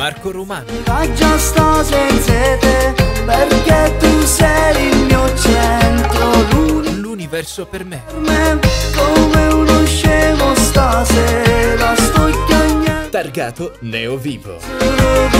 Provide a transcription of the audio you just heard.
Marco Romano. Già sto senza te, perché tu sei il mio centro, L'universo per me. come uno scemo stasera sto chiagnando Targato Neo Vivo.